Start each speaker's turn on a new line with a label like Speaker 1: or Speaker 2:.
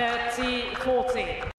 Speaker 1: 30 40.